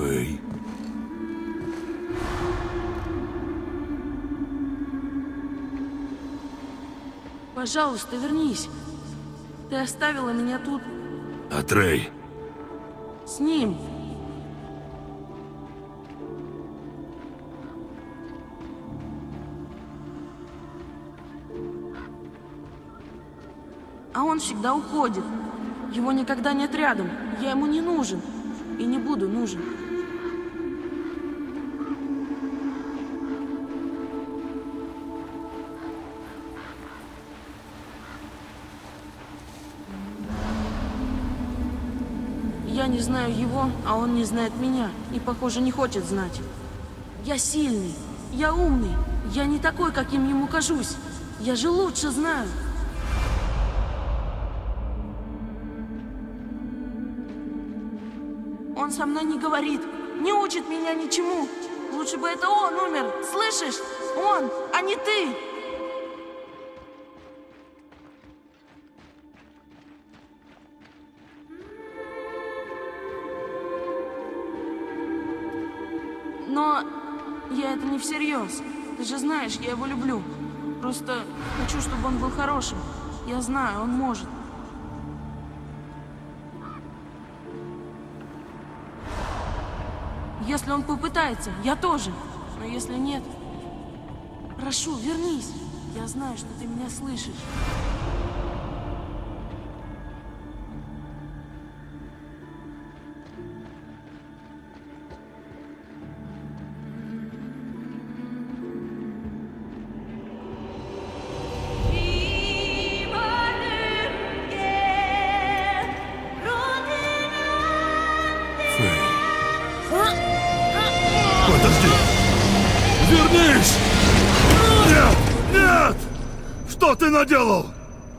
Фэй. Пожалуйста, вернись. Ты оставила меня тут А Трей? с ним. А он всегда уходит. Его никогда нет рядом. Я ему не нужен. И не буду нужен. Я не знаю его, а он не знает меня. И, похоже, не хочет знать. Я сильный. Я умный. Я не такой, каким ему кажусь. Я же лучше знаю. Он со мной не говорит, не учит меня ничему. Лучше бы это он умер, слышишь? Он, а не ты. Но я это не всерьез. Ты же знаешь, я его люблю. Просто хочу, чтобы он был хорошим. Я знаю, он может. Если он попытается, я тоже. Но если нет, прошу, вернись. Я знаю, что ты меня слышишь. Подожди! Вернись! Нет! Нет! Что ты наделал?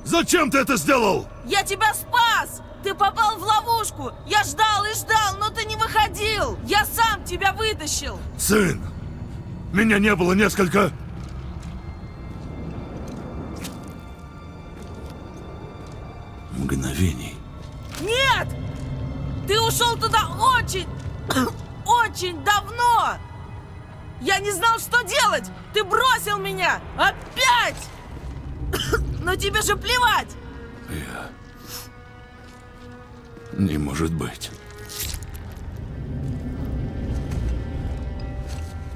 Зачем ты это сделал? Я тебя спас! Ты попал в ловушку! Я ждал и ждал, но ты не выходил! Я сам тебя вытащил! Сын! Меня не было несколько... Мгновений. Нет! Ты ушел туда очень, очень давно! Я не знал, что делать! Ты бросил меня! Опять! Но тебе же плевать! Я... Не может быть.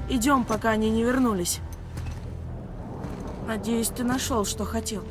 Идем, пока они не вернулись. Надеюсь, ты нашел, что хотел.